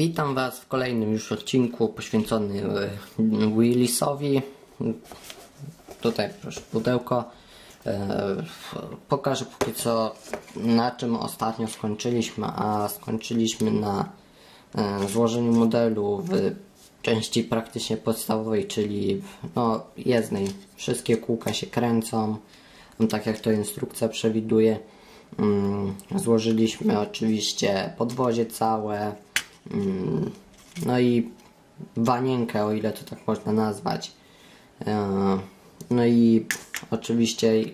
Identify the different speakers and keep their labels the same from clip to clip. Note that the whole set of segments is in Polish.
Speaker 1: Witam Was w kolejnym już odcinku poświęconym e, Willisowi. Tutaj proszę pudełko. E, Pokażę póki co na czym ostatnio skończyliśmy, a skończyliśmy na e, złożeniu modelu w części praktycznie podstawowej, czyli no, jezdnej. Wszystkie kółka się kręcą, tak jak to instrukcja przewiduje. Mm, Złożyliśmy oczywiście podwozie całe, no i wanienkę, o ile to tak można nazwać. E, No i oczywiście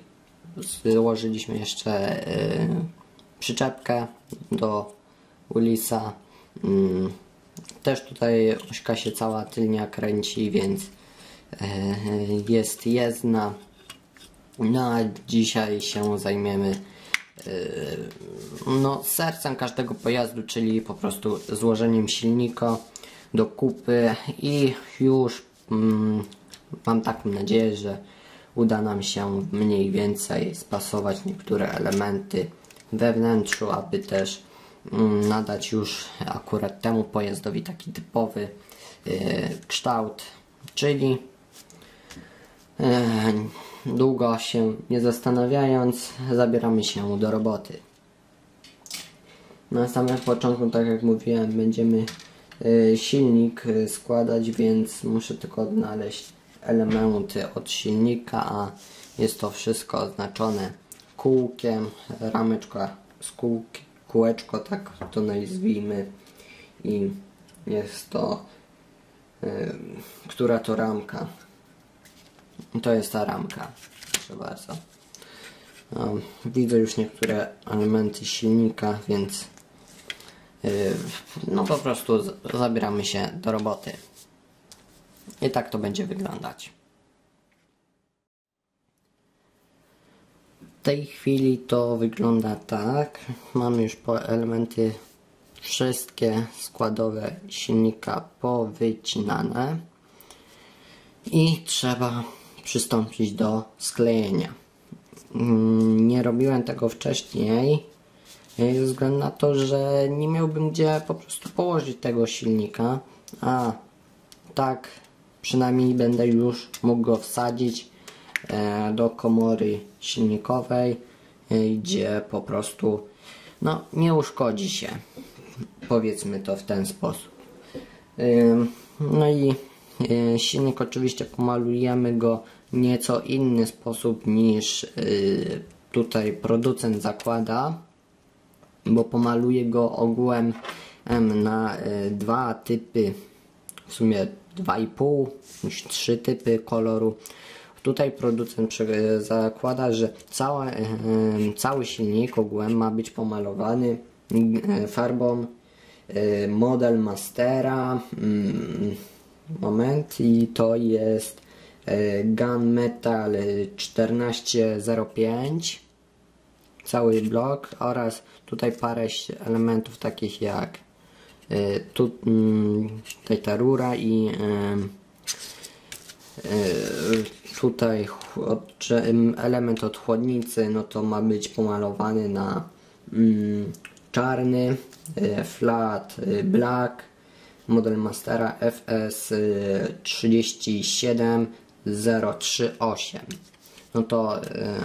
Speaker 1: złożyliśmy jeszcze e, przyczepkę do Willisa. Mm, Też tutaj ośka się cała tylnia kręci, więc e, jest jezdna. No a dzisiaj się zajmiemy no, sercem każdego pojazdu, czyli po prostu złożeniem silnika do kupy i już mm, mam taką nadzieję, że uda nam się mniej więcej spasować niektóre elementy we wnętrzu, aby też mm, nadać już akurat temu pojazdowi taki typowy yy, kształt, czyli E, Długo się nie zastanawiając, zabieramy się do roboty. Na samym początku, tak jak mówiłem, będziemy e, silnik e, składać, więc muszę tylko odnaleźć elementy od silnika, a jest to wszystko oznaczone kółkiem, rameczka z kółki, kółeczko, tak to nazwijmy i jest to, która to ramka. To jest ta ramka. Proszę bardzo. Widzę już niektóre elementy silnika, więc yy, no po prostu zabieramy się do roboty. I tak to będzie wyglądać. W tej chwili to wygląda tak. Mamy już elementy wszystkie składowe silnika powycinane i trzeba przystąpić do sklejenia. Mm, Nie robiłem tego wcześniej e, ze względu na to, że nie miałbym gdzie po prostu położyć tego silnika, a tak przynajmniej będę już mógł go wsadzić e, do komory silnikowej, e, gdzie po prostu no, nie uszkodzi się. Powiedzmy to w ten sposób. No i silnik oczywiście pomalujemy go nieco inny sposób niż y, tutaj producent zakłada, bo pomaluje go ogółem em, na y, dwa typy, w sumie dwa i pół, już trzy typy koloru. Tutaj producent zakłada, że em, cały silnik ogółem ma być pomalowany y, farbą y, model Mastera. mm, Moment, i to jest Gunmetal 1405 cały blok oraz tutaj parę elementów takich jak y, tu, mm, tutaj ta rura i y, tutaj element od chłodnicy no to ma być pomalowany na mm, czarny flat black model Mastera FS y, 37038 no to e,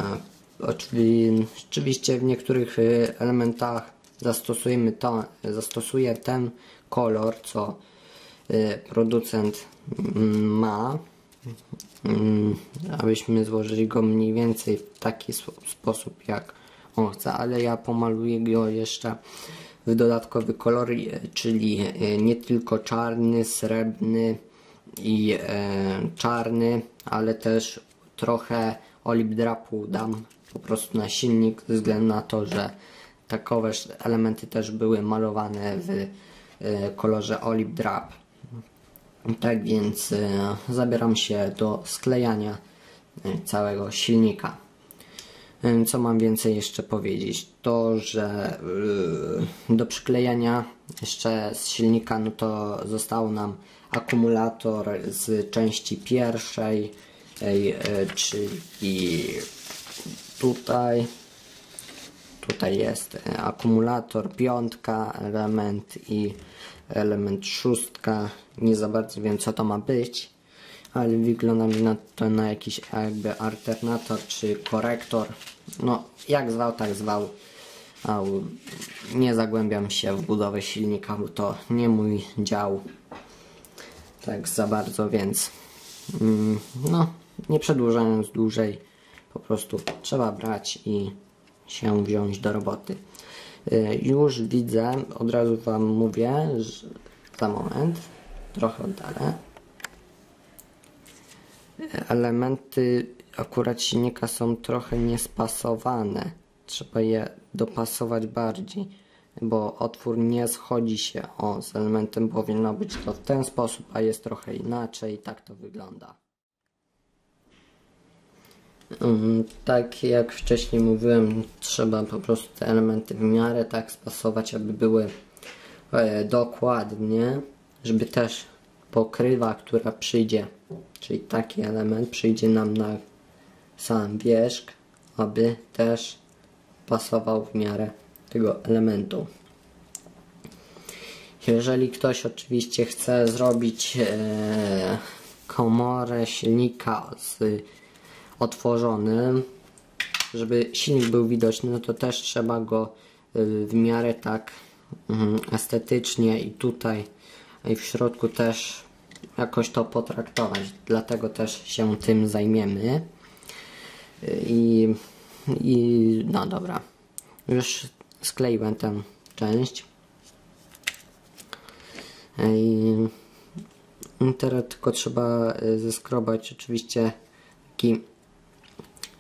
Speaker 1: oczywi- oczywiście w niektórych e, elementach zastosujemy to, zastosuję ten kolor, co e, producent mm, ma, mm, abyśmy złożyli go mniej więcej w taki spo- sposób jak on chce, ale ja pomaluję go jeszcze w dodatkowy kolor, czyli nie tylko czarny, srebrny i e, czarny, ale też trochę olip drapu dam po prostu na silnik ze względu na to, że takowe elementy też były malowane w e, kolorze olip drap. Tak więc e, zabieram się do sklejania całego silnika. Co mam więcej jeszcze powiedzieć? To, że do przyklejania jeszcze z silnika, no to został nam akumulator z części pierwszej, ej, e, czyli tutaj tutaj jest e, akumulator, piątka, element i element szóstka. Nie za bardzo wiem co to ma być, ale wygląda mi na to na jakiś jakby alternator czy korektor. No jak zwał, tak zwał. Nie zagłębiam się w budowę silnika, bo to nie mój dział tak za bardzo, więc mm, no nie przedłużając dłużej, po prostu trzeba brać i się wziąć do roboty. Y, Już widzę, od razu Wam mówię, że za moment, trochę oddalę. Elementy akurat silnika są trochę niespasowane. Trzeba je dopasować bardziej, bo otwór nie schodzi się o z elementem, powinno być to w ten sposób, a jest trochę inaczej. Tak to wygląda. Mm, Tak jak wcześniej mówiłem, trzeba po prostu te elementy w miarę tak spasować, aby były e, dokładnie, żeby też pokrywa, która przyjdzie, czyli taki element przyjdzie nam na sam wierzch, aby też pasował w miarę tego elementu. Jeżeli ktoś oczywiście chce zrobić e, komorę silnika z otworzonym, żeby silnik był widoczny, no to też trzeba go y, w miarę tak mm, estetycznie i tutaj i w środku też jakoś to potraktować. Dlatego też się tym zajmiemy. Y, I, i no dobra. Już skleiłem tę część. I teraz tylko trzeba y, zeskrobać oczywiście taki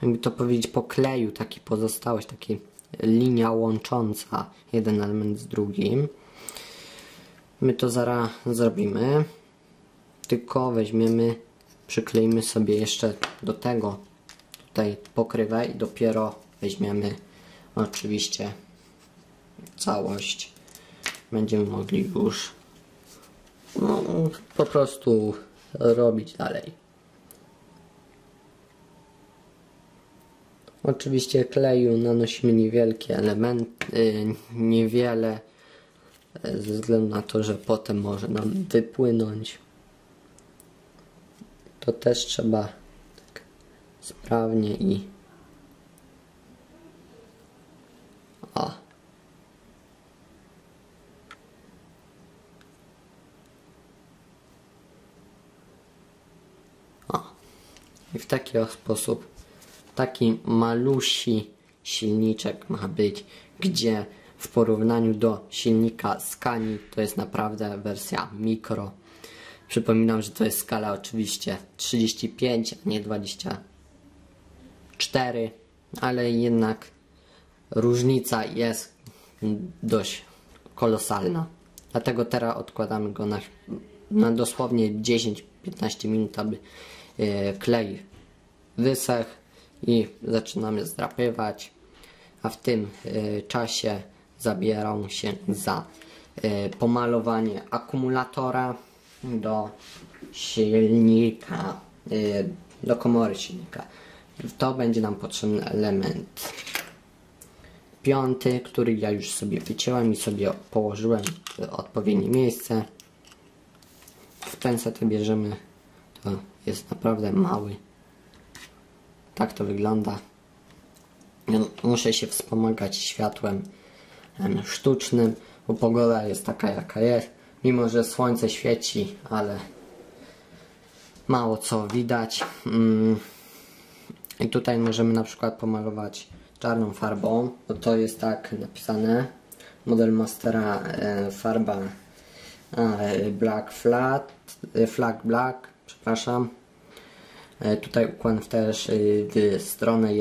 Speaker 1: jakby to powiedzieć, po kleju taki pozostałość, taki linia łącząca jeden element z drugim. My to zaraz zrobimy, tylko weźmiemy, przykleimy sobie jeszcze do tego tutaj pokrywę i dopiero weźmiemy oczywiście całość. Będziemy mogli już no, po prostu robić dalej. Oczywiście kleju nanosimy niewielkie elementy, niewiele e, ze względu na to, że potem może nam wypłynąć. To też trzeba tak sprawnie i. O. I w taki sposób taki malusi silniczek ma być, gdzie w porównaniu do silnika Scani to jest naprawdę wersja mikro. Przypominam, że to jest skala oczywiście 35, a nie 24, ale jednak różnica jest dość kolosalna. Dlatego teraz odkładamy go na, na dosłownie 10-15 minut, aby klej wysechł i zaczynamy zdrapywać, a w tym y, czasie zabieram się za y, pomalowanie akumulatora do silnika, do komory silnika. To będzie nam potrzebny element piąty, który ja już sobie wyciąłem i sobie położyłem w odpowiednie miejsce. W ten set bierzemy, to jest naprawdę mały tak to wygląda. Muszę się wspomagać światłem sztucznym, bo pogoda jest taka jaka jest. Mimo, że słońce świeci, ale mało co widać. Mm. I tutaj możemy na przykład pomalować czarną farbą, bo to jest tak napisane. Model Mastera e, farba e, Black Flat, e, Flag Black, przepraszam. E, tutaj układam też e, w stronę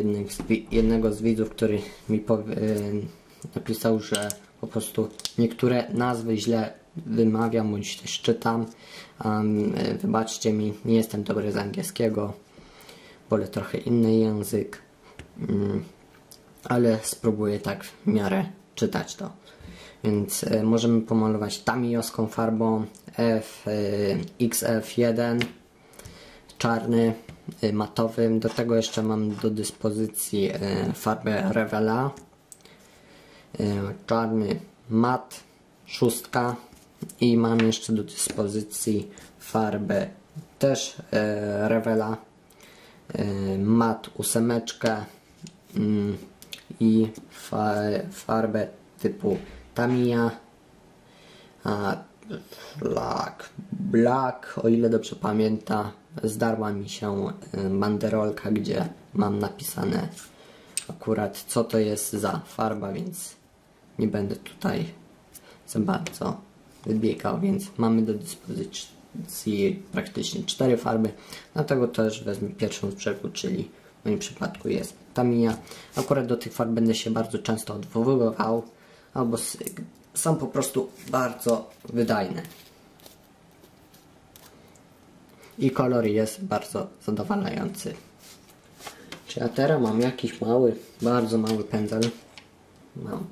Speaker 1: jednego z widzów, który mi e, napisał, że po prostu niektóre nazwy źle wymawiam bądź też czytam. Um, wybaczcie mi, nie jestem dobry z angielskiego, wolę trochę inny język, um, ale spróbuję tak w miarę czytać to. Więc e, możemy pomalować tamioską farbą F, e, XF1 czarny, y, matowym. Do tego jeszcze mam do dyspozycji y, farbę Revela. czarny mat, szóstka i mam jeszcze do dyspozycji farbę też Revela mat ósemeczkę mm, i fa farbę typu Tamiya Black, Black, o ile dobrze pamiętam, zdarła mi się y, banderolka, gdzie mam napisane akurat co to jest za farba, więc nie będę tutaj za bardzo wybiegał, więc mamy do dyspozycji praktycznie cztery farby, dlatego też wezmę pierwszą z brzegu, czyli w moim przypadku jest Tamiya. Akurat do tych farb będę się bardzo często odwoływał, albo są po prostu bardzo wydajne. I kolor jest bardzo zadowalający. Czy ja teraz mam jakiś mały, bardzo mały pędzel? Mam.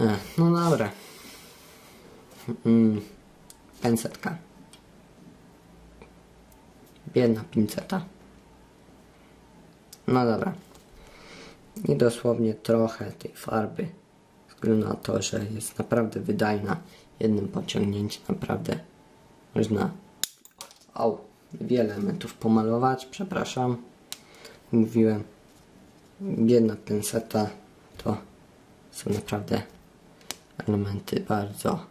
Speaker 1: E, no dobra. Mm, pensetka. Biedna pinceta. No dobra. I dosłownie trochę tej farby. Względu na to, że jest naprawdę wydajna. Jednym pociągnięciem naprawdę można au, wiele elementów pomalować. Przepraszam. Mówiłem. Biedna penseta to są naprawdę elementy bardzo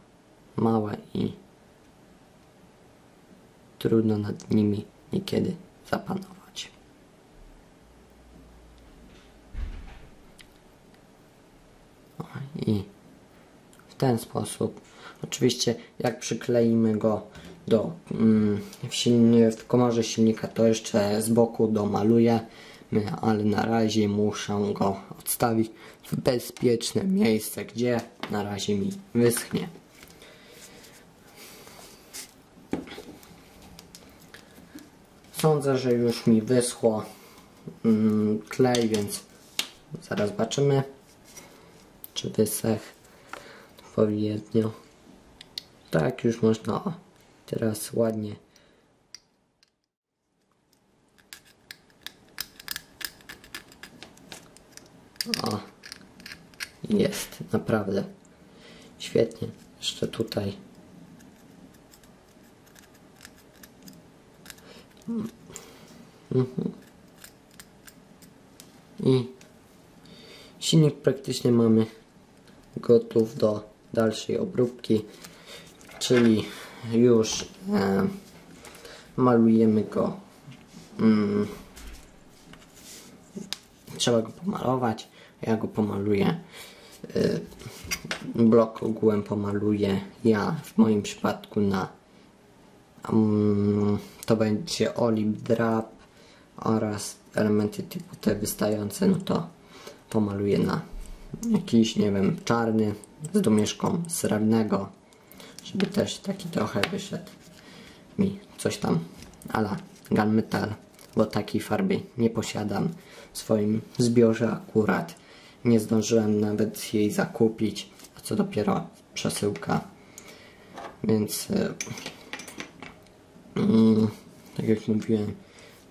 Speaker 1: małe i trudno nad nimi niekiedy zapanować. O, I w ten sposób, oczywiście jak przykleimy go do mm, silnie, w komorze silnika, to jeszcze z boku domaluję, ale na razie muszę go odstawić w bezpieczne miejsce, gdzie na razie mi wyschnie. Sądzę, że już mi wyschło mm, klej, więc zaraz zobaczymy, czy wysech odpowiednio. Tak, już można teraz ładnie O, jest, naprawdę. Świetnie. Jeszcze tutaj. Mhm. I silnik praktycznie mamy gotów do dalszej obróbki, czyli już e, malujemy go. Mm, trzeba go pomalować. Ja go pomaluję. Y, blok ogółem pomaluję ja w moim przypadku na um, to będzie olive drap oraz elementy typu te wystające no to pomaluję na jakiś nie wiem czarny z domieszką srebrnego żeby też taki trochę wyszedł mi coś tam ala gunmetal bo takiej farby nie posiadam w swoim zbiorze akurat nie zdążyłem nawet jej zakupić, a co dopiero przesyłka. Więc yy, tak jak mówiłem,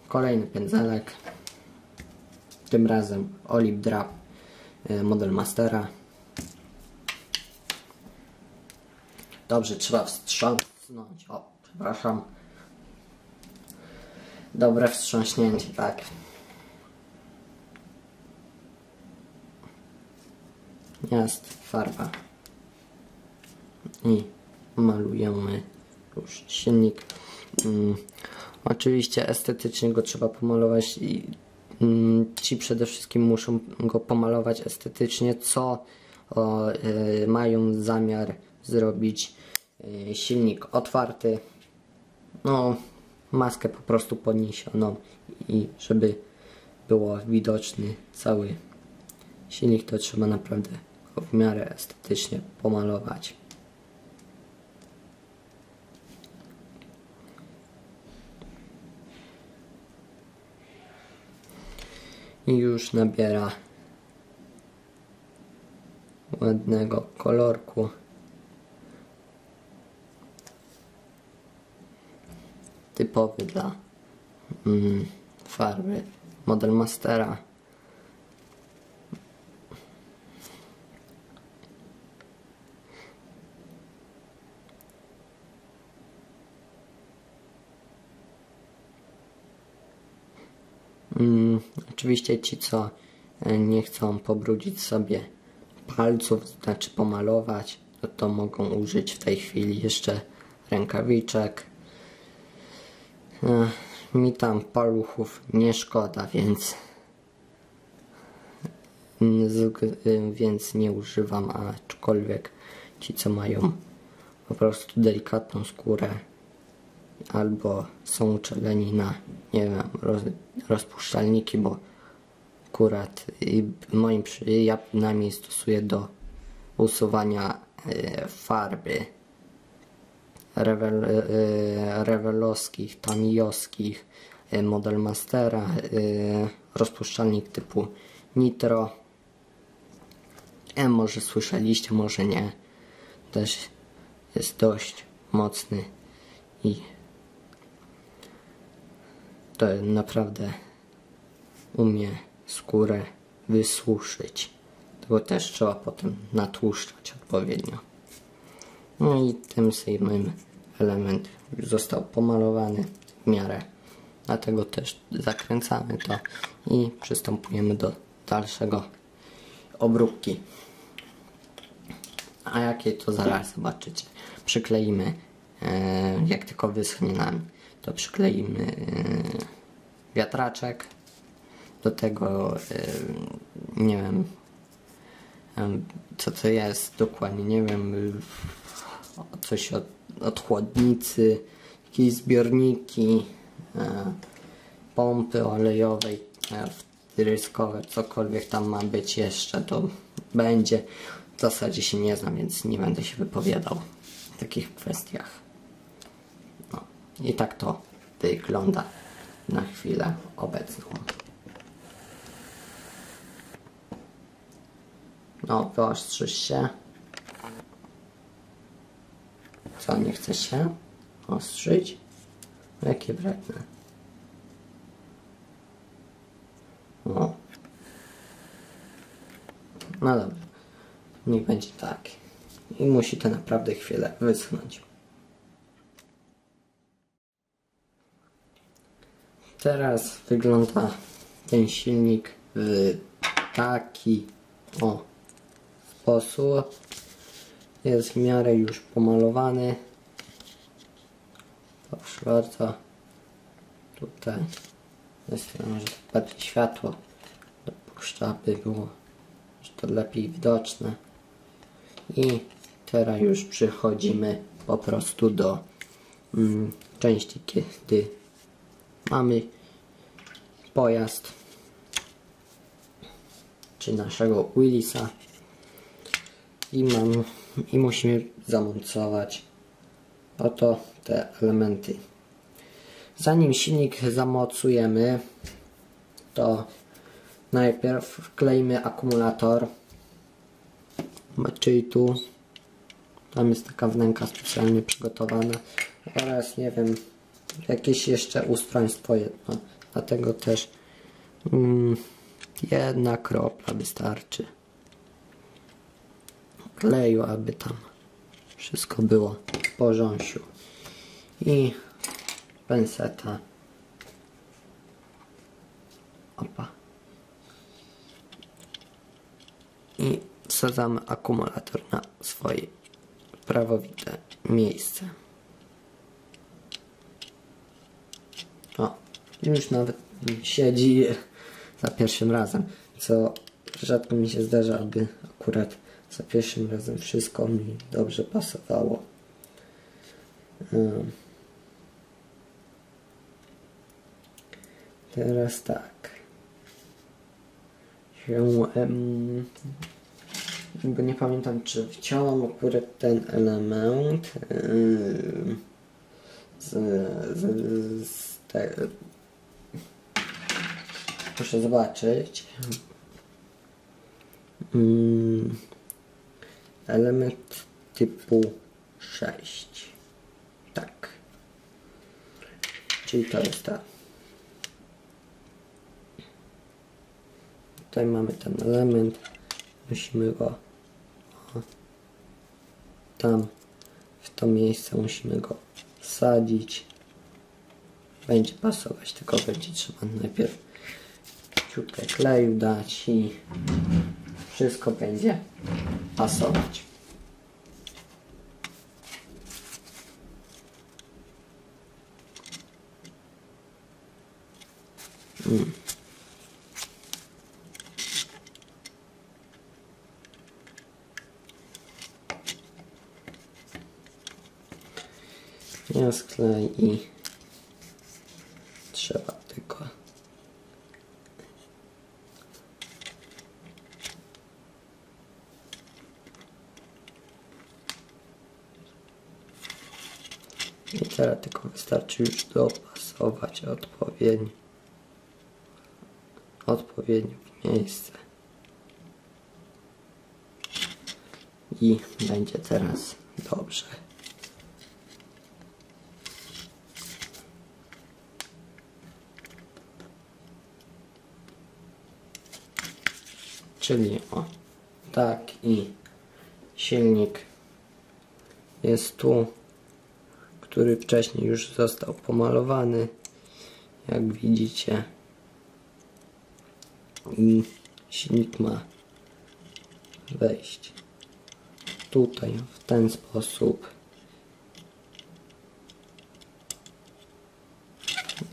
Speaker 1: kolejny pędzelek. Tym razem Olive Drap yy, model Mastera. Dobrze, trzeba wstrząsnąć. O, przepraszam. Dobre wstrząśnięcie, tak. jest farba i malujemy już silnik mm, oczywiście estetycznie go trzeba pomalować i mm, ci przede wszystkim muszą go pomalować estetycznie co o, y, mają zamiar zrobić y, silnik otwarty no maskę po prostu podniesioną i żeby było widoczny cały silnik to trzeba naprawdę w miarę estetycznie pomalować. I już nabiera ładnego kolorku. typowy dla mm, farby Model Mastera. Mm, oczywiście ci, co e, nie chcą pobrudzić sobie palców, znaczy pomalować, to, to mogą użyć w tej chwili jeszcze rękawiczek, mi tam paluchów nie szkoda, więc y, więc nie używam, aczkolwiek ci co mają po prostu delikatną skórę albo są uczuleni na nie wiem, roz, rozpuszczalniki, bo akurat i moim ja przynajmniej stosuję do usuwania e, farby rewel, e, rewelowskich, tamijowskich, e, Model Mastera, rozpuszczalnik typu Nitro. E, może słyszeliście, może nie. Też jest dość mocny i to naprawdę umie skórę wysuszyć. Tego też trzeba potem natłuszczać odpowiednio. No i tym samym element został pomalowany w miarę. Dlatego też zakręcamy to i przystępujemy do dalszego obróbki. A jakie to zaraz zobaczycie. Przykleimy, e, jak tylko wyschnie nam, to przykleimy e, wiatraczek. Do tego, e, nie wiem, em, co to jest dokładnie, nie wiem, coś od, od chłodnicy, jakieś zbiorniki, e, pompy olejowej, e, wtryskowe, cokolwiek tam ma być jeszcze, to będzie. W zasadzie się nie znam, więc nie będę się wypowiadał w takich kwestiach. No. I tak to wygląda na chwilę obecną. No, wyostrzysz się. Co, nie chce się ostrzyć? Jakie wredne. O. No dobra. Niech będzie tak. I musi to naprawdę chwilę wyschnąć. Teraz wygląda ten silnik w taki o sposób. Jest w miarę już pomalowany. Proszę bardzo. Tutaj jest może bardziej światło dopuszcza, aby było że to lepiej widoczne. I teraz już przechodzimy po prostu do mm, części, kiedy mamy pojazd czy naszego Willisa i, mam, i musimy zamontować oto te elementy. Zanim silnik zamocujemy, to najpierw wkleimy akumulator, czyli tu, tam jest taka wnęka specjalnie przygotowana. Oraz nie wiem, jakieś jeszcze ustrojstwo jedno, dlatego też mm, jedna kropla wystarczy kleju, aby tam wszystko było w porządku. I penseta. Opa. I wsadzamy akumulator na swoje prawowite miejsce. O, już nawet siedzi za pierwszym razem, co rzadko mi się zdarza, aby akurat za pierwszym razem wszystko mi dobrze pasowało. Teraz tak. Się, bo nie pamiętam, czy wciąłem akurat ten element em, z, z, z Proszę zobaczyć. Mm, element typu 6. Tak. Czyli to jest ta. Tutaj mamy ten element. Musimy go o, tam w to miejsce musimy go wsadzić. Będzie pasować, tylko będzie trzeba najpierw ciutkę kleju dać i wszystko będzie pasować. Jest klej i trzeba tylko I teraz tylko wystarczy już dopasować odpowiednio odpowiednio miejsce. I będzie teraz dobrze. Czyli o, tak i silnik jest tu, który wcześniej już został pomalowany, jak widzicie. I silnik ma wejść tutaj w ten sposób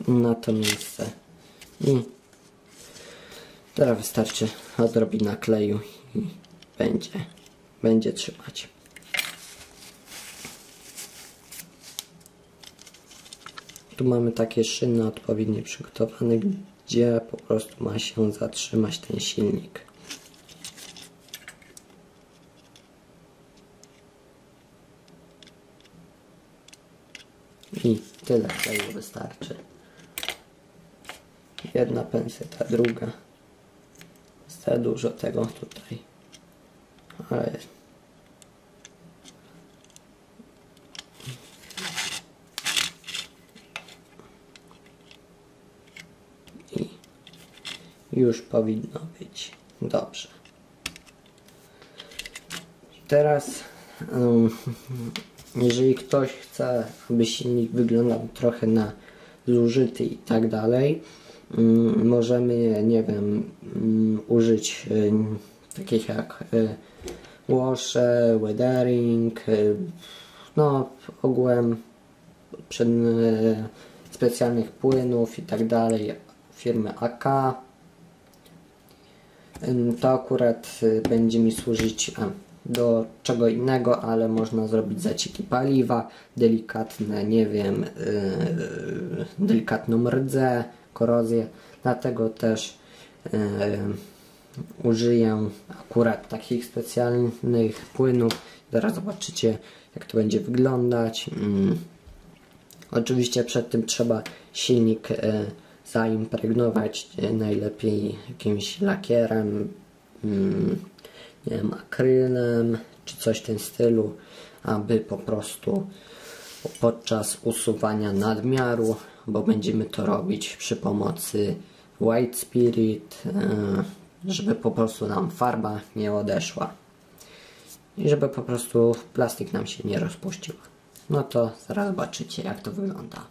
Speaker 1: na to miejsce i Teraz wystarczy odrobina kleju i będzie, będzie trzymać. Tu mamy takie szyny odpowiednio przygotowane, gdzie po prostu ma się zatrzymać ten silnik. I tyle kleju wystarczy. Jedna penseta, druga za dużo tego tutaj. Ale i już powinno być dobrze. Teraz jeżeli ktoś chce, aby silnik wyglądał trochę na zużyty i tak dalej, możemy, nie wiem, użyć takich jak łosze, weathering, y, no ogółem przed, specjalnych płynów i tak dalej firmy AK. To akurat będzie mi służyć do czego innego, ale można zrobić zacieki paliwa, delikatne, nie wiem, delikatną rdzę, korozję, dlatego też yy, użyję akurat takich specjalnych płynów. Zaraz zobaczycie jak to będzie wyglądać. Yy. Oczywiście przed tym trzeba silnik zaimpregnować najlepiej jakimś lakierem, nie wiem, akrylem czy coś w tym stylu, aby po prostu podczas usuwania nadmiaru bo będziemy to robić przy pomocy White Spirit, e, żeby po prostu nam farba nie odeszła i żeby po prostu plastik nam się nie rozpuścił. No to zaraz zobaczycie jak to wygląda.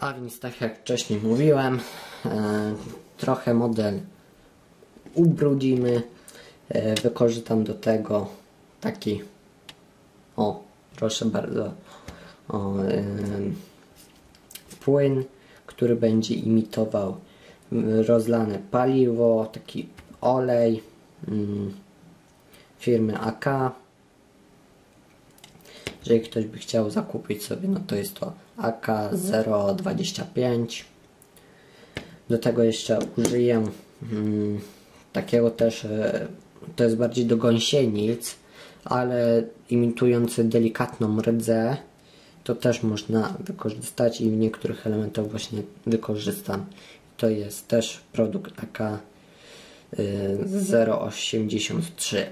Speaker 1: A więc tak jak wcześniej mówiłem, e, trochę model ubrudzimy. E, wykorzystam do tego taki, o proszę bardzo, o, płyn, który będzie imitował rozlane paliwo, taki olej firmy AK. Jeżeli ktoś by chciał zakupić sobie, no to jest to AK025. Do tego jeszcze użyję takiego też, e, to jest bardziej do gąsienic, ale imitujący delikatną rdzę to też można wykorzystać i w niektórych elementach właśnie wykorzystam. To jest też produkt AK 083.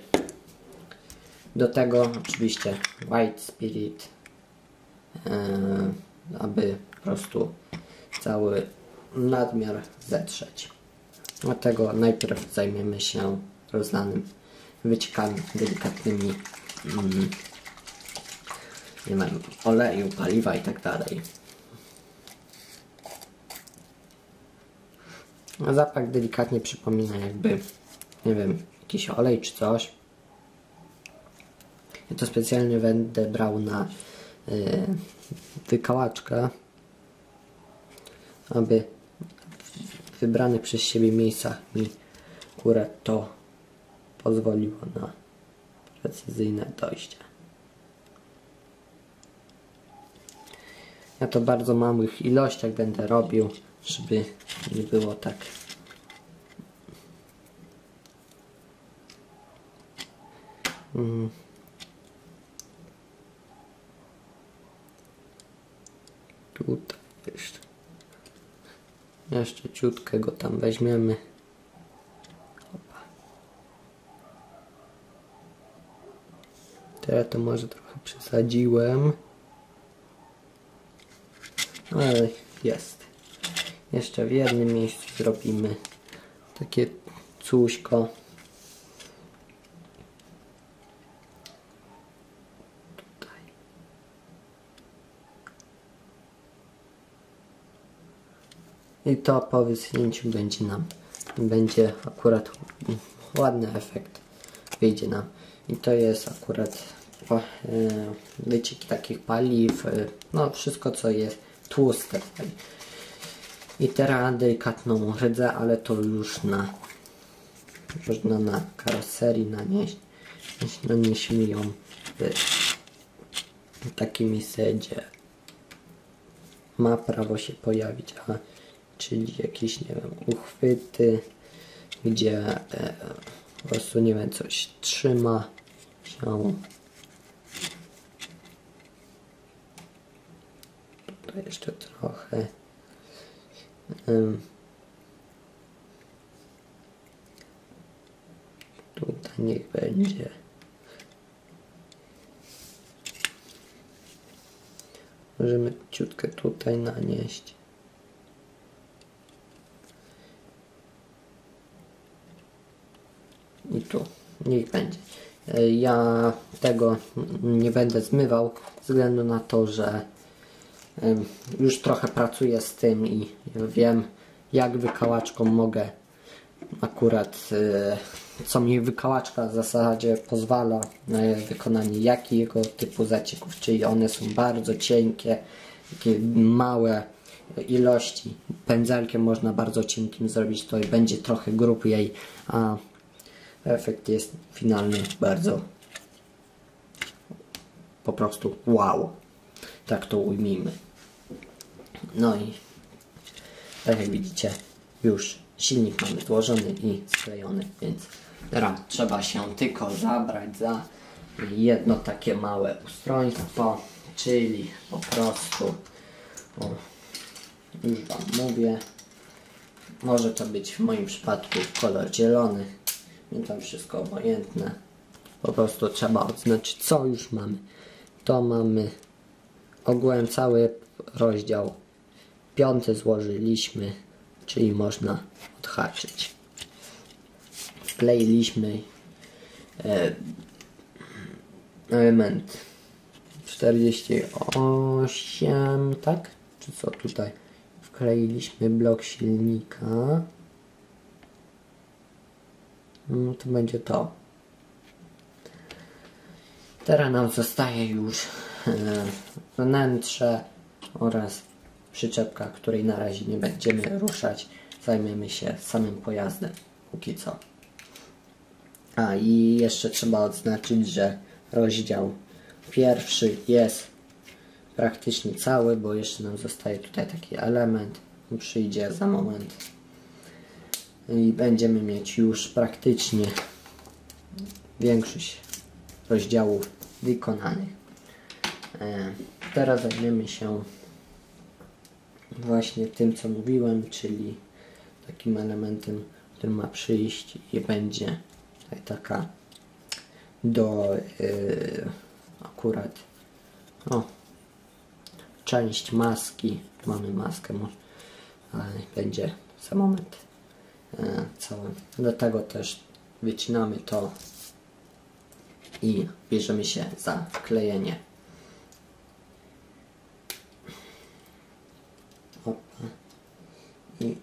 Speaker 1: Do tego oczywiście White Spirit, y, aby po prostu cały nadmiar zetrzeć. Dlatego najpierw zajmiemy się rozlanym wyciekami delikatnymi mm, nie wiem, oleju, paliwa i tak dalej. Zapach delikatnie przypomina jakby, nie wiem, jakiś olej czy coś. Ja to specjalnie będę brał na yy, wykałaczkę, aby w wybranych przez siebie miejscach mi akurat to pozwoliło na precyzyjne dojście. Ja to bardzo małych ilościach będę robił, żeby nie było tak mm. Tutaj jeszcze. Jeszcze ciutkę go tam weźmiemy. Opa. Teraz to może trochę przesadziłem. Ale jest. Jeszcze w jednym miejscu zrobimy takie cuśko. I to po wyschnięciu będzie nam, będzie akurat ładny efekt wyjdzie nam. I to jest akurat e, wycieki takich paliw, e, no wszystko co jest tłuste. I teraz delikatną rdzę, ale to już na można na karoserii nanieść. Naniesiemy ją w takim miejscu, gdzie ma prawo się pojawić, a czyli jakieś, nie wiem, uchwyty, gdzie e, po prostu, nie wiem, coś trzyma się. Tutaj jeszcze trochę. Tutaj niech będzie. Możemy ciutkę tutaj nanieść. Tu, niech będzie. Ja tego nie będę zmywał, ze względu na to, że już trochę pracuję z tym i wiem, jak wykałaczką mogę akurat, co mi wykałaczka w zasadzie pozwala na wykonanie jakiego typu zacieków, czyli one są bardzo cienkie, takie małe ilości. Pędzelkiem można bardzo cienkim zrobić to i będzie trochę grubiej, a efekt jest finalny bardzo po prostu wow. Tak to ujmijmy. No i tak jak widzicie już silnik mamy złożony i sklejony, więc teraz trzeba się tylko zabrać za jedno takie małe ustrojstwo, czyli po prostu o, już Wam mówię może to być w moim przypadku kolor zielony mi tam wszystko obojętne. Po prostu trzeba odznaczyć co już mamy. To mamy. Ogółem cały rozdział piąty złożyliśmy czyli można odhaczyć. Wkleiliśmy e, element 48 tak? czy co tutaj? Wkleiliśmy blok silnika no to będzie to. Teraz nam zostaje już e, wnętrze oraz przyczepka, której na razie nie będziemy ruszać. Zajmiemy się samym pojazdem póki co. A i jeszcze trzeba odznaczyć, że rozdział pierwszy jest praktycznie cały, bo jeszcze nam zostaje tutaj taki element. Przyjdzie za moment i będziemy mieć już praktycznie większość rozdziałów wykonanych. E, teraz zajmiemy się właśnie tym, co mówiłem, czyli takim elementem, który ma przyjść i będzie taka do yy, akurat o, część maski. Mamy maskę, ale będzie za moment e, cały. Do tego też wycinamy to i bierzemy się za wklejenie. Opa. I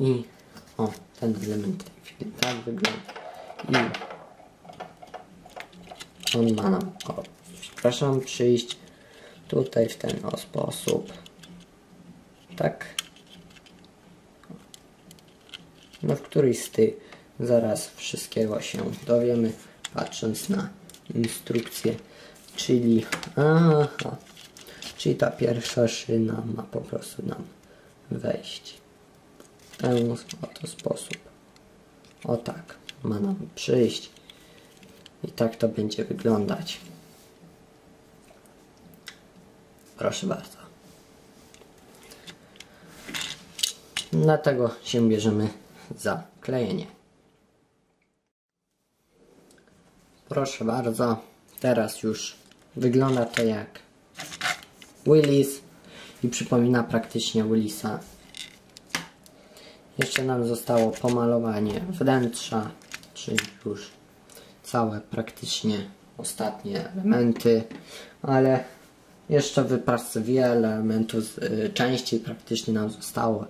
Speaker 1: I o, ten element tak wygląda. I on ma nam, o, przepraszam, przyjść tutaj w ten o sposób. Tak. No w któryś z tych zaraz wszystkiego się dowiemy, patrząc na instrukcję. Czyli, aha, czyli ta pierwsza szyna ma po prostu nam wejść ten oto sposób. O tak, ma nam przyjść i tak to będzie wyglądać. Proszę bardzo. Dlatego się bierzemy za klejenie. Proszę bardzo, teraz już wygląda to jak Willis i przypomina praktycznie Willisa. Jeszcze nam zostało pomalowanie wnętrza, czyli już całe praktycznie ostatnie elementy, ale jeszcze wypracy wiele elementów, y, części praktycznie nam zostało.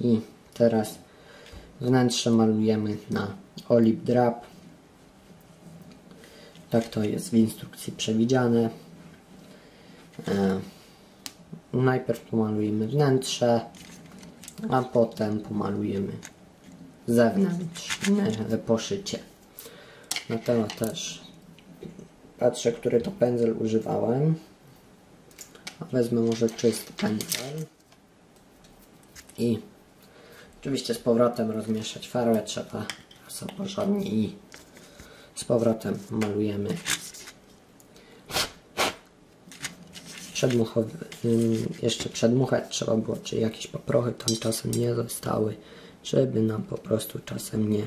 Speaker 1: I teraz wnętrze malujemy na Olip Drap. Tak to jest w instrukcji przewidziane. E, najpierw pomalujemy wnętrze, a potem pomalujemy zewnętrzne poszycie. Dlatego też patrzę, który to pędzel używałem. Wezmę może czysty pędzel. I oczywiście z powrotem rozmieszać farbę trzeba bardzo porządnie i z powrotem malujemy przedmuchowy, jeszcze przedmuchać trzeba było, czy jakieś paprochy tam czasem nie zostały, żeby nam po prostu czasem nie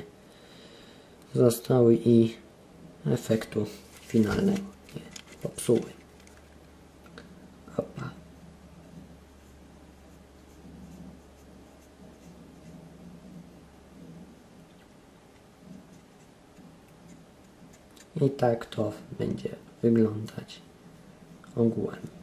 Speaker 1: zostały i efektu finalnego nie popsuły. Opa. I tak to będzie wyglądać ogółem.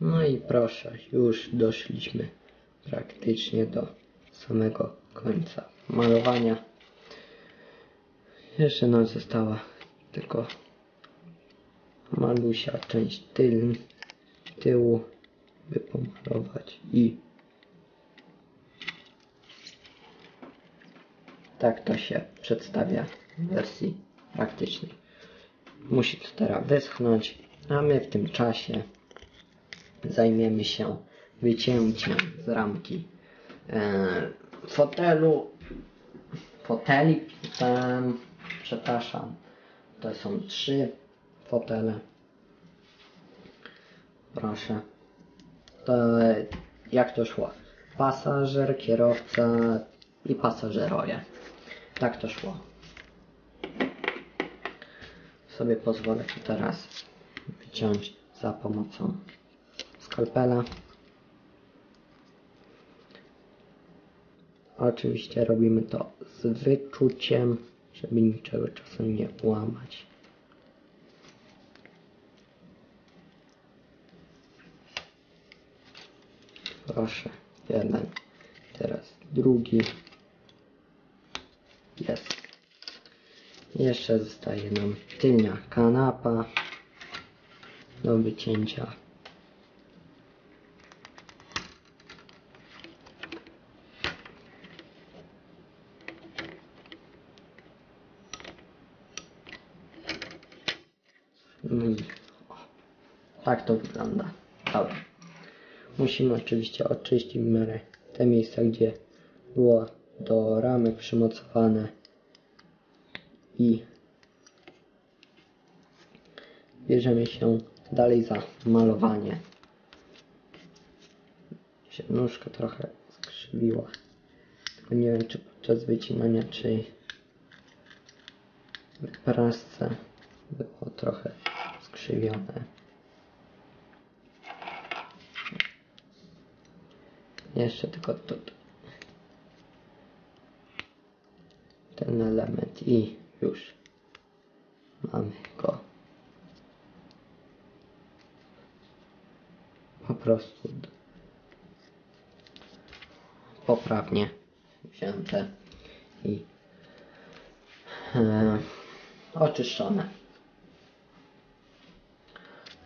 Speaker 1: No i proszę, już doszliśmy praktycznie do samego końca malowania. Jeszcze nam została tylko malusia część tyl, tyłu, by pomalować i tak to się przedstawia w wersji praktycznej. Musi to teraz wyschnąć, a my w tym czasie zajmiemy się wycięciem z ramki e, fotelu, foteli, e, przepraszam, to są trzy fotele. Proszę. To jak to szło? Pasażer, kierowca i pasażerowie. Tak to szło. Sobie pozwolę to teraz wyciąć za pomocą skalpela. Oczywiście robimy to z wyczuciem, żeby niczego czasem nie łamać. Proszę, jeden, teraz drugi. Jest. Jeszcze zostaje nam tylnia kanapa do wycięcia. No i o, tak to wygląda. Dobra. Musimy oczywiście oczyścić w miarę te miejsca, gdzie było do ramek przymocowane i bierzemy się dalej za malowanie. Się nóżka trochę skrzywiła. Tylko nie wiem czy podczas wycinania, czy w prasce było trochę skrzywione. Jeszcze tylko tutaj. Ten element i już mamy go. Po prostu poprawnie wzięte i e, oczyszczone.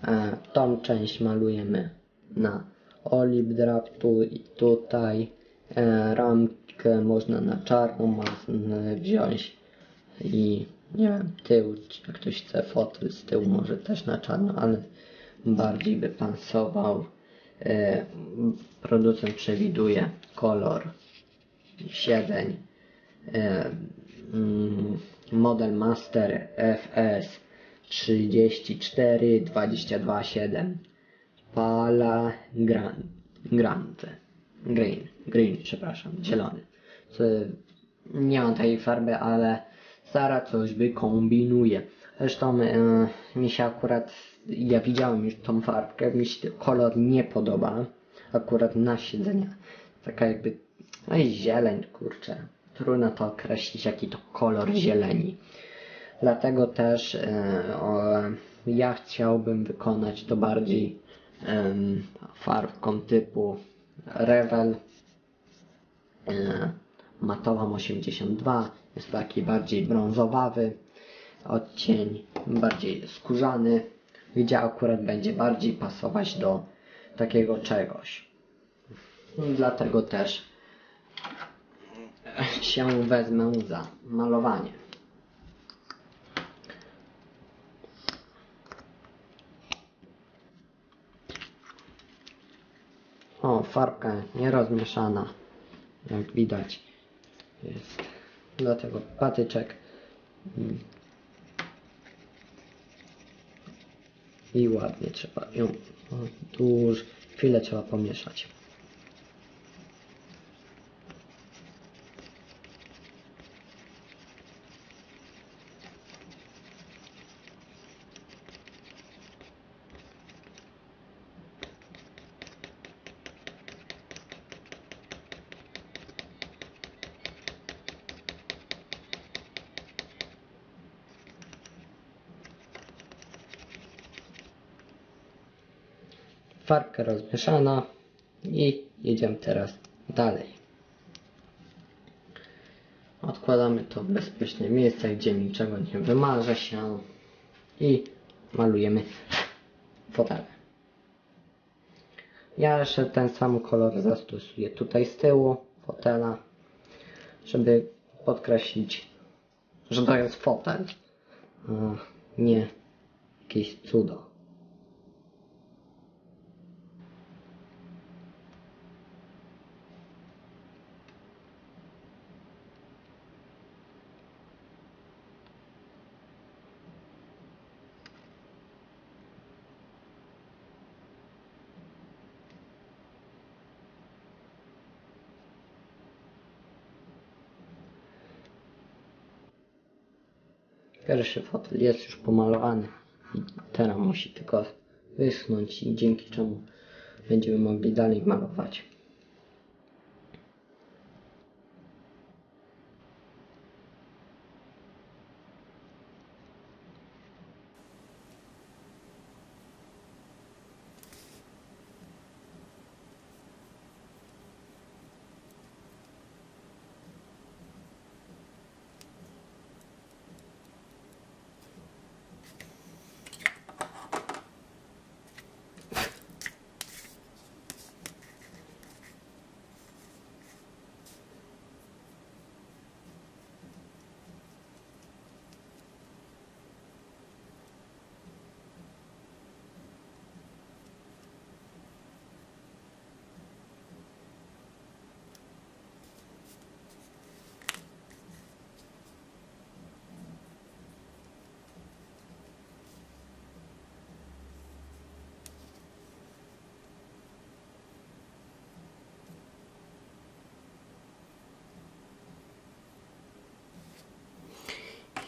Speaker 1: E, tą część malujemy na olip draftu i tutaj e, ramkę można na czarną wziąć i nie wiem, tył, jak ktoś chce fotel z tyłu może też na czarno, ale bardziej by pasował. E, producent przewiduje kolor siedzeń. E, mm, model Master FS 34 22 7 Pala Grand, Grande. Green, green, przepraszam, zielony. Nie mam tej farby, ale Sara coś wykombinuje. Zresztą e, mi się akurat, ja widziałem już tą farbkę, mi się kolor nie podoba. Akurat na siedzenia. Taka jakby, no zieleń, kurczę. Trudno to określić, jaki to kolor zieleni. Dlatego też e, o, ja chciałbym wykonać to bardziej farbką typu Revel e, Matowam 82 jest taki bardziej brązowawy odcień, bardziej skórzany gdzie akurat będzie bardziej pasować do takiego czegoś. Dlatego też się wezmę za malowanie O, farbka nierozmieszana, jak widać. Jest dlatego patyczek i ładnie trzeba ją dużo, chwilę trzeba pomieszać. Farbka rozmieszana i jedziemy teraz dalej. Odkładamy to w bezpieczne miejsce, gdzie niczego nie wymarze się i malujemy fotele. Ja jeszcze ten sam kolor zastosuję tutaj z tyłu fotela, żeby podkreślić, że to jest fotel, nie jakieś cudo. Pierwszy fotel jest już pomalowany teraz musi tylko wyschnąć i dzięki czemu będziemy mogli dalej malować.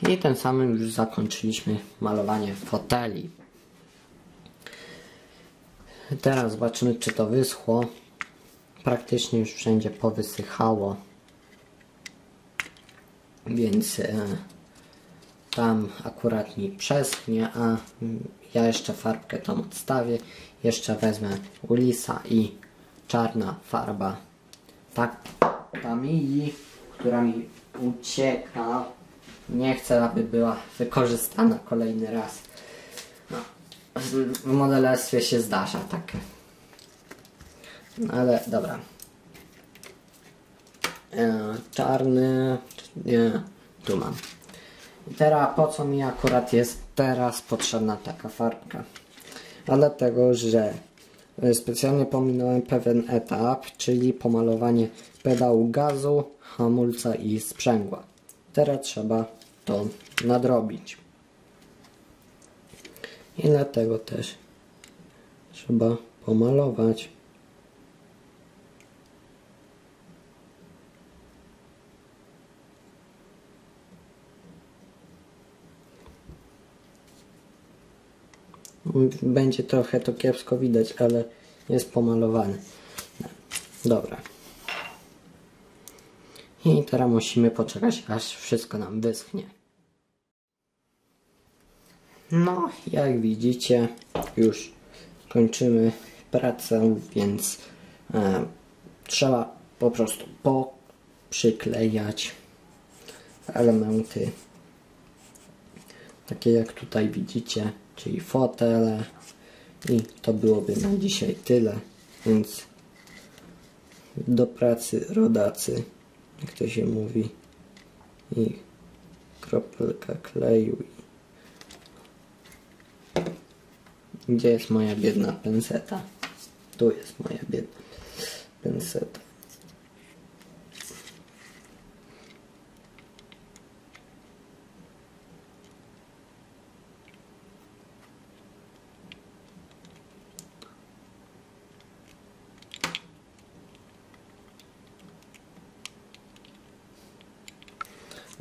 Speaker 1: I tym samym już zakończyliśmy malowanie foteli. Teraz zobaczymy, czy to wyschło. Praktycznie już wszędzie powysychało. Więc e, tam akurat mi przeschnie, a ja jeszcze farbkę tam odstawię. Jeszcze wezmę Ulisa i czarna farba. Tak, ta mili, która mi ucieka. Nie chcę, aby była wykorzystana kolejny raz. No, w- modelarstwie się zdarza takie. No, ale dobra. E, czarny. Nie, tu mam. I teraz po co mi akurat jest teraz potrzebna taka farbka? A dlatego, że e, specjalnie pominąłem pewien etap, czyli pomalowanie pedału gazu, hamulca i sprzęgła. Teraz trzeba to nadrobić. I dlatego też trzeba pomalować. Będzie trochę to kiepsko widać, ale jest pomalowany. Dobra. I teraz musimy poczekać, aż wszystko nam wyschnie. No, jak widzicie, już kończymy pracę, więc e, trzeba po prostu poprzyklejać elementy. Takie jak tutaj widzicie, czyli fotele. I to byłoby na dzisiaj tyle, więc do pracy rodacy, jak to się mówi i kropelka kleju gdzie jest moja biedna penseta? Tu jest moja biedna penseta.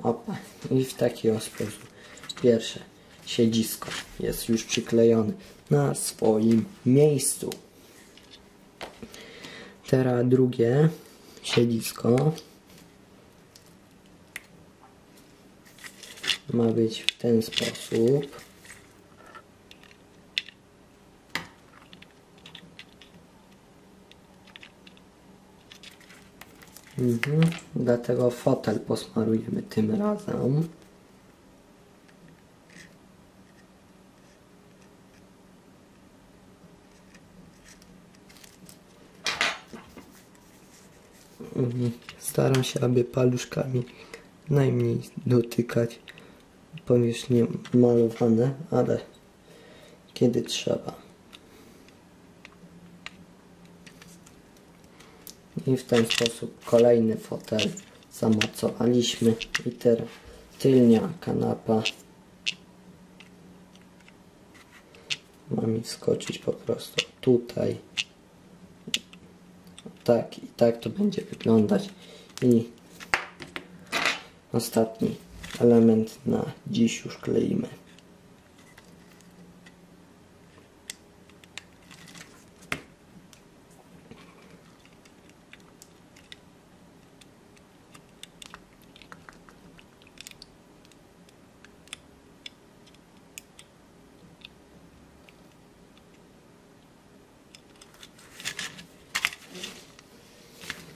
Speaker 1: Opa. I w taki sposób. Pierwsze siedzisko jest już przyklejone na swoim miejscu. Teraz drugie siedzisko ma być w ten sposób. Mhm. Dlatego fotel posmarujemy tym razem. Mhm. Staram się, aby paluszkami najmniej dotykać powierzchnie malowane, ale kiedy trzeba. I w ten sposób kolejny fotel zamocowaliśmy. I teraz tylnia kanapa ma mi wskoczyć po prostu tutaj. Tak i tak to będzie wyglądać. I ostatni element na dziś już kleimy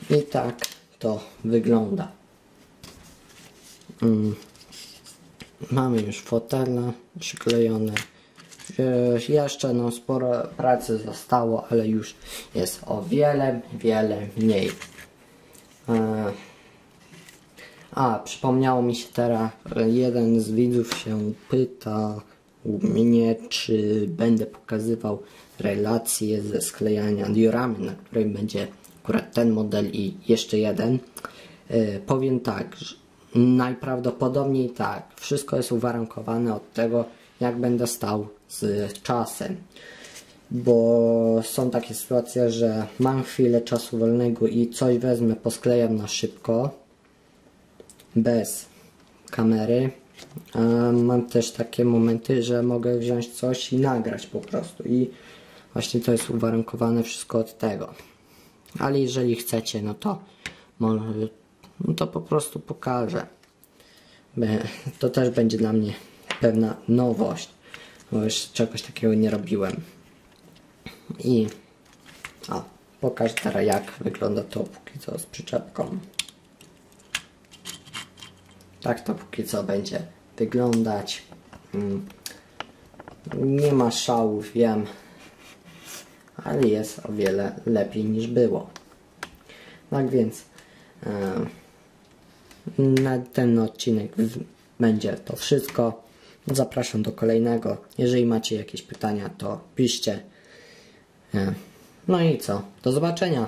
Speaker 1: I tak to wygląda. Mm. Mamy już fotele przyklejone. Jeszcze no sporo pracy zostało, ale już jest o wiele, wiele mniej. E, A, przypomniało mi się teraz, jeden z widzów się pyta u mnie, czy będę pokazywał relacje ze sklejania dioramy, na której będzie akurat ten model i jeszcze jeden. E, powiem tak, najprawdopodobniej tak, wszystko jest uwarunkowane od tego, jak będę stał z czasem. Bo są takie sytuacje, że mam chwilę czasu wolnego i coś wezmę, posklejam na szybko, bez kamery. A mam też takie momenty, że mogę wziąć coś i nagrać po prostu. I właśnie to jest uwarunkowane wszystko od tego. Ale jeżeli chcecie, no to może, no to po prostu pokażę. To też będzie dla mnie pewna nowość, bo już czegoś takiego nie robiłem. I o, pokażę teraz jak wygląda to póki co z przyczepką. Tak to póki co będzie wyglądać. Mm. Nie ma szału, wiem, ale jest o wiele lepiej niż było. Tak więc e, na ten odcinek będzie to wszystko. Zapraszam do kolejnego. Jeżeli macie jakieś pytania, to piszcie. E, No i co? Do zobaczenia.